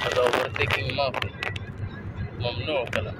هذا اوفرتيكينج ما ممنوع كلام